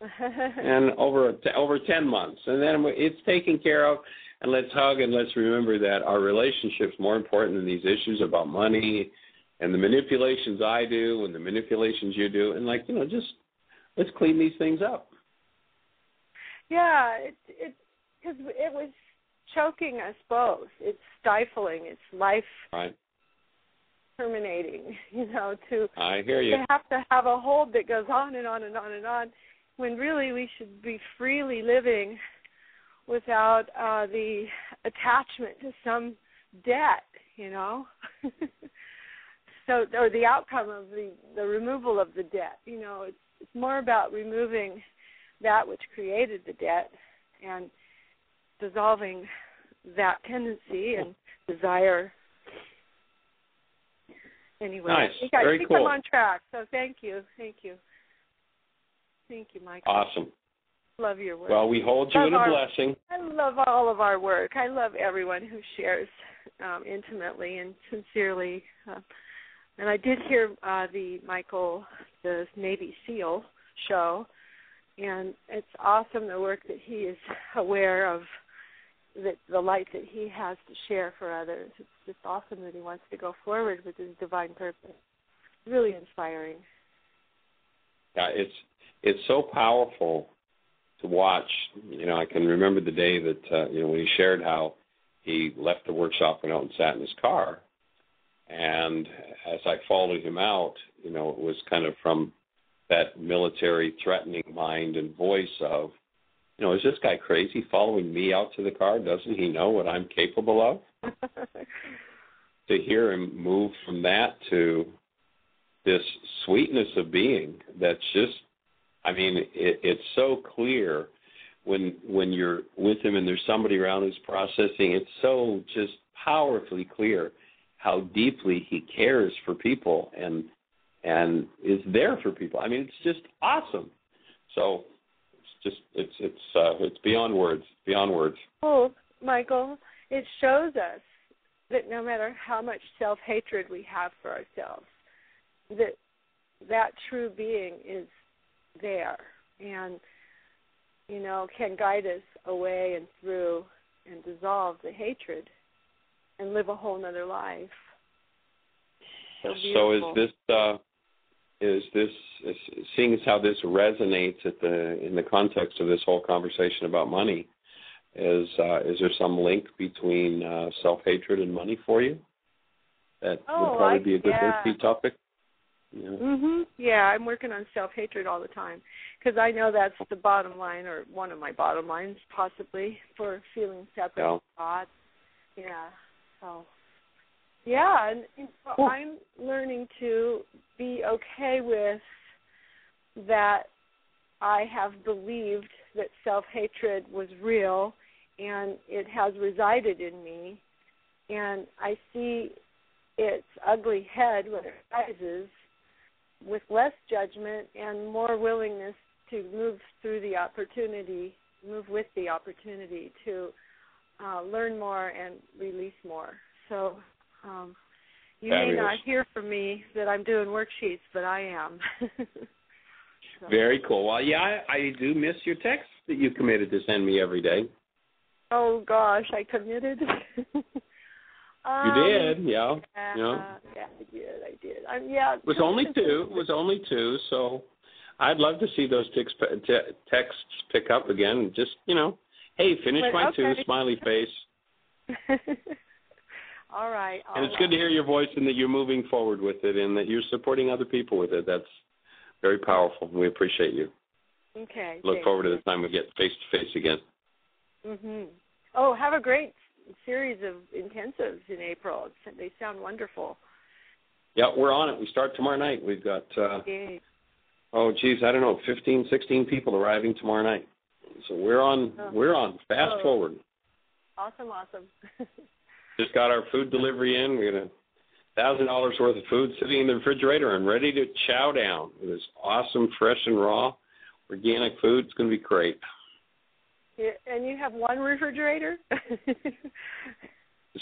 and over a, over ten months, and then it's taken care of. And let's hug and let's remember that our relationship's more important than these issues about money and the manipulations I do and the manipulations you do, and like you know, just let's clean these things up. Yeah, it it because it was choking us both. It's stifling. It's life Right? terminating. You know, to I hear you. to have to have a hold that goes on and on and on and on, when really we should be freely living without uh the attachment to some debt. You know. so or the outcome of the the removal of the debt. You know, it's it's more about removing that which created the debt and dissolving that tendency and desire. Anyway, Nice. I think, I Very think cool. I'm on track. So thank you, thank you, thank you, Michael. Awesome. Love your work. Well, we hold you Love in a our- blessing. I love all of our work. I love everyone who shares um, intimately and sincerely. Uh, and I did hear uh, the Michael, the Navy SEAL show, and it's awesome the work that he is aware of, that the light that he has to share for others. It's just awesome that he wants to go forward with his divine purpose. Really inspiring. Yeah, it's it's so powerful to watch. You know, I can remember the day that uh, you know when he shared how he left the workshop and out and sat in his car, and as I followed him out, you know, it was kind of from that military threatening mind and voice of, you know, is this guy crazy following me out to the car? Doesn't he know what I'm capable of? to hear him move from that to this sweetness of being that's just i mean it, it's so clear when when you're with him and there's somebody around who's processing it's so just powerfully clear how deeply he cares for people and and is there for people. I mean it's just awesome. So it's just it's it's uh it's beyond words beyond words. Oh, Michael, it shows us that no matter how much self hatred we have for ourselves, that that true being is there. And you know can guide us away and through and dissolve the hatred and live a whole nother life. So So is this uh, is this is, seeing as how this resonates at the in the context of this whole conversation about money? Is uh, is there some link between uh, self hatred and money for you? That Oh, would probably I- be a good yeah. topic. Yeah. Mhm. Yeah, I'm working on self-hatred all the time because I know that's the bottom line or one of my bottom lines possibly for feeling separate Yeah. God. Yeah. So yeah, and, and so I'm learning to be okay with that I have believed that self-hatred was real and it has resided in me, and I see its ugly head when it rises with less judgment and more willingness to move through the opportunity, move with the opportunity to uh, learn more and release more. So um, you Fabulous. may not hear from me that I'm doing worksheets, but I am. So- Very cool. Well, yeah, I, I do miss your texts that you committed to send me every day. Oh gosh, I committed. You um, did, yeah. Yeah, Yeah. yeah, I did. I did. Um, yeah. It was only two. It was only two. So I'd love to see those tex- te- texts pick up again. Just you know, hey, finish But, my two, smiley face. all right. And it's good to hear your voice and that you're moving forward with it and that you're supporting other people with it. That's very powerful. We appreciate you. Okay. Look forward to the time we get face to face again. Mhm. Oh, have a great series of intensives in April. It's, they sound wonderful. Yeah, we're on it. We start tomorrow night. We've got uh oh geez, I don't know, fifteen, sixteen people arriving tomorrow night. So we're on Oh. we're on fast Oh. forward. Awesome, awesome. Just got our food delivery in. We got a thousand dollars worth of food sitting in the refrigerator and ready to chow down. It is awesome, fresh and raw, organic food. It's going to be great. Yeah, and you have one refrigerator?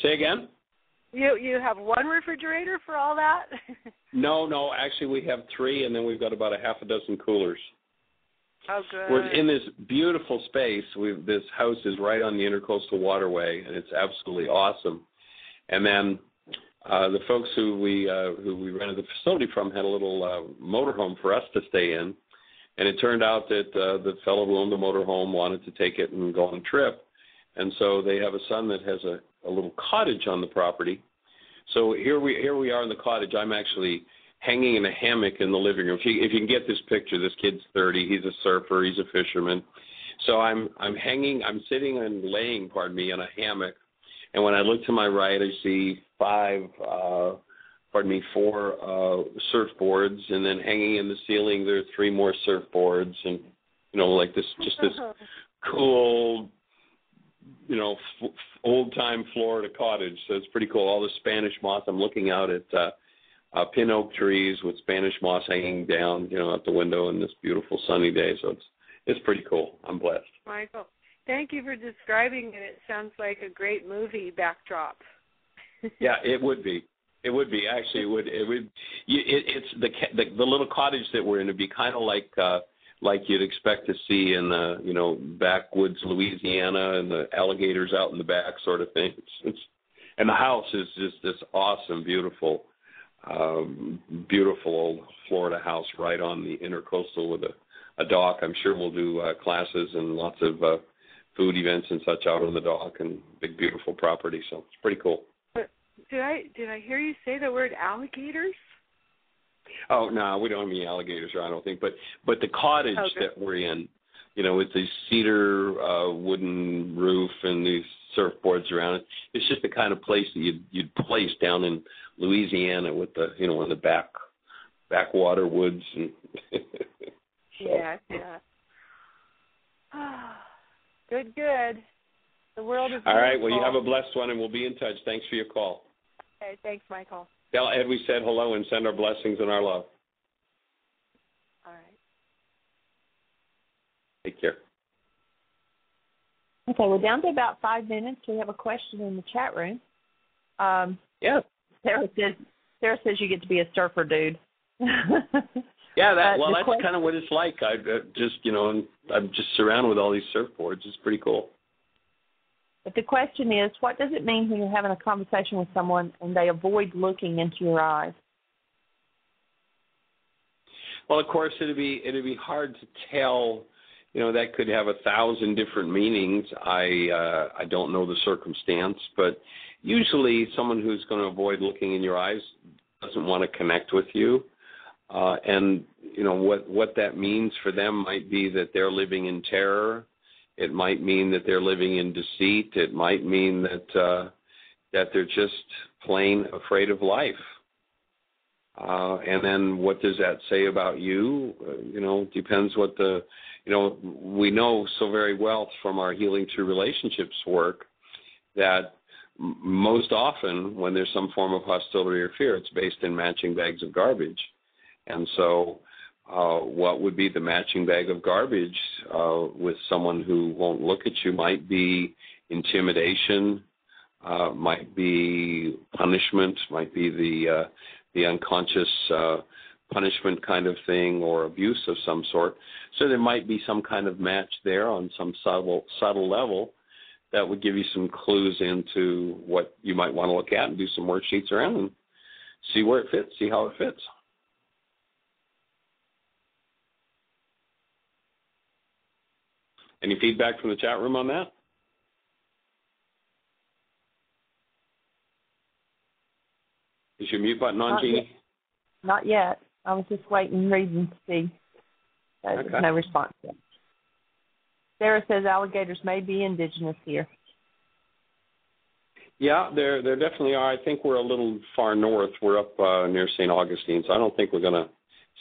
Say again? you you have one refrigerator for all that? No, no. Actually, we have three, and then we've got about a half a dozen coolers. Oh, good. We're in this beautiful space. We this house is right on the Intercoastal Waterway, and it's absolutely awesome. And then uh, the folks who we uh, who we rented the facility from had a little uh, motorhome for us to stay in, and it turned out that uh, the fellow who owned the motorhome wanted to take it and go on a trip, and so they have a son that has a, a little cottage on the property. So here we here we are in the cottage. I'm actually hanging in a hammock in the living room. If you, if you can get this picture, this kid's 30. He's a surfer. He's a fisherman. So I'm I'm hanging. I'm sitting and laying, pardon me, in a hammock. And when I look to my right, I see five, uh, pardon me, four uh, surfboards, and then hanging in the ceiling there are three more surfboards, and you know, like this, just this cool, you know, f- old time Florida cottage. So it's pretty cool. All the Spanish moss. I'm looking out at uh, uh, pin oak trees with Spanish moss hanging down, you know, out the window in this beautiful sunny day. So it's it's pretty cool. I'm blessed. Michael, thank you for describing it. It sounds like a great movie backdrop. Yeah, it would be. It would be actually. It would. It would. You, it, it's the, ca- the the little cottage that we're in. It'd be kind of like uh, like you'd expect to see in the you know backwoods Louisiana and the alligators out in the back sort of thing. It's, it's and the house is just this awesome, beautiful, um, beautiful old Florida house right on the intercoastal with a a dock. I'm sure we'll do uh, classes and lots of uh, food events and such out on the dock and big beautiful property. So it's pretty cool. But Did I did I hear you say the word alligators? Oh no, we don't have any alligators here, I don't think. But but the cottage that we're in, you know, with the cedar uh, wooden roof and these surfboards around it, it's just the kind of place that you'd you'd place down in Louisiana with the you know in the back backwater woods and. Yeah, yeah. good, good. The world is All right. Well, you have a blessed one, and we'll be in touch. Thanks for your call. Okay, thanks, Michael. Tell Ed we said hello and send our blessings and our love. All right. Take care. Okay, we're down to about five minutes. We have a question in the chat room. Um, Yeah. Sarah says Sarah says you get to be a surfer dude. Yeah, that Uh, well, that's question- kind of what it's like. I uh, just, you know, I'm, I'm just surrounded with all these surfboards. It's pretty cool. but the question is, what does it mean when you're having a conversation with someone and they avoid looking into your eyes? Well, of course, it'd be it'd be hard to tell. You know, that could have a thousand different meanings. I uh, I don't know the circumstance, but usually, someone who's going to avoid looking in your eyes doesn't want to connect with you. Uh, and you know what what that means for them might be that they're living in terror. It might mean that they're living in deceit. It might mean that uh, that they're just plain afraid of life. Uh, and then what does that say about you? Uh, you know, depends what the, you know, we know so very well from our healing through relationships work that m- most often when there's some form of hostility or fear, it's based in matching bags of garbage. And so, uh, what would be the matching bag of garbage uh, with someone who won't look at you might be intimidation, uh, might be punishment, might be the uh, the unconscious uh, punishment kind of thing or abuse of some sort. So there might be some kind of match there on some subtle subtle level that would give you some clues into what you might want to look at and do some worksheets around and see where it fits, see how it fits. Any feedback from the chat room on that? Your mute button on, Not Jeannie? yet. Not yet. I was just waiting, reading to see. So Okay. There's no response yet. Sarah says alligators may be indigenous here. Yeah, there there definitely are. I think we're a little far north. We're up uh, near St. Augustine, so I don't think we're going to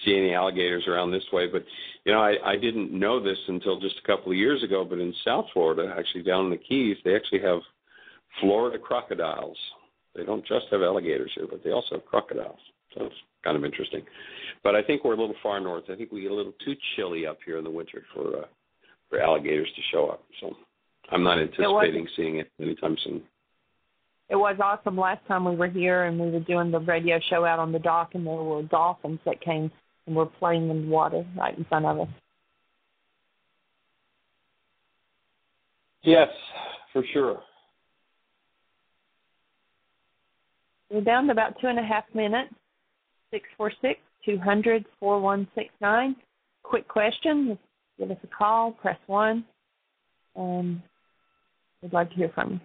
see any alligators around this way. But you know, I, I didn't know this until just a couple of years ago. But in South Florida, actually down in the Keys, they actually have Florida crocodiles. They don't just have alligators here, but they also have crocodiles. So it's kind of interesting. But I think we're a little far north. I think we get a little too chilly up here in the winter for uh, for alligators to show up. So I'm not anticipating seeing it anytime soon. It was awesome last time we were here and we were doing the radio show out on the dock and there were dolphins that came and were playing in the water right in front of us. Yes, for sure. We're down to about two and a half minutes. Six four six two hundred four one six nine. Quick question. Give us a call. Press one. And we'd like to hear from you.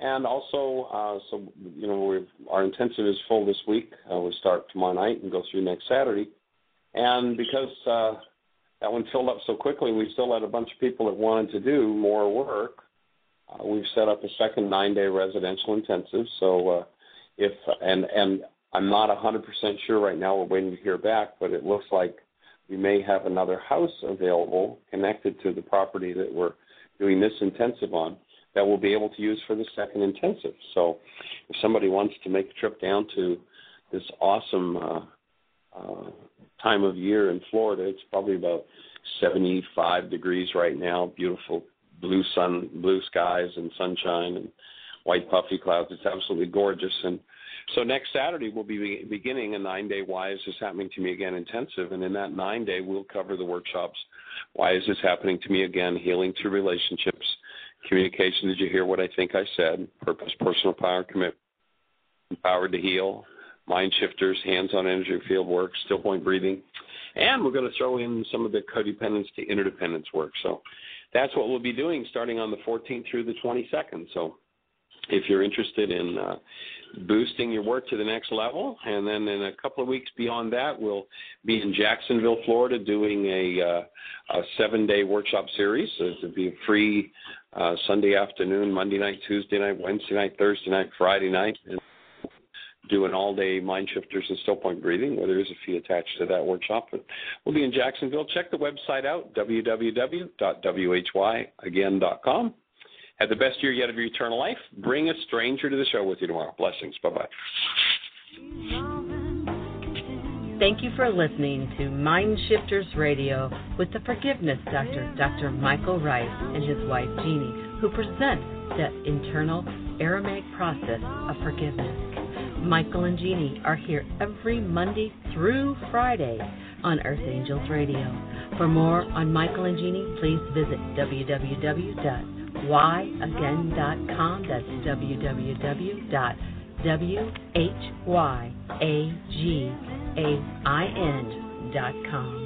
And also, uh, so you know, our intensive is full this week. Uh, we start tomorrow night and go through next Saturday. And because uh, that one filled up so quickly, we still had a bunch of people that wanted to do more work. Uh, we've set up a second nine-day residential intensive. So uh, if and and I'm not 100% sure right now. We're waiting to hear back, but it looks like we may have another house available connected to the property that we're doing this intensive on that we'll be able to use for the second intensive. So if somebody wants to make a trip down to this awesome uh, uh, time of year in Florida, it's probably about 75 degrees right now, beautiful blue sun, blue skies and sunshine and white puffy clouds. It's absolutely gorgeous. And so next Saturday we'll be beginning a nine-day Why Is This Happening to Me Again intensive, and in that nine-day we'll cover the workshops. Why is this happening to me again? Healing through relationships, communication. Did you hear what I think I said? Purpose, personal power, commitment, empowered to heal, mind shifters, hands-on energy field work, still point breathing, and we're going to throw in some of the codependence to interdependence work. So that's what we'll be doing starting on the 14th through the 22nd. So if you're interested in uh, boosting your work to the next level, and then in a couple of weeks beyond that, we'll be in Jacksonville, Florida, doing a, uh, a seven-day workshop series. So it'll be a free uh, Sunday afternoon, Monday night, Tuesday night, Wednesday night, Thursday night, Friday night, and do an all-day mind shifters and still point breathing, where there is a fee attached to that workshop. But we'll be in Jacksonville. Check the website out, www.whyagain.com. Have the best year yet of your eternal life. Bring a stranger to the show with you tomorrow. Blessings. Bye bye. Thank you for listening to Mind Shifters Radio with the Forgiveness Doctor, Dr. Michael Ryce, and his wife Jeannie, who present the internal Aramaic process of forgiveness. Michael and Jeannie are here every Monday through Friday on Earth Angels Radio. For more on Michael and Jeannie, please visit www.whyagain.com. That's www.whyagain.com.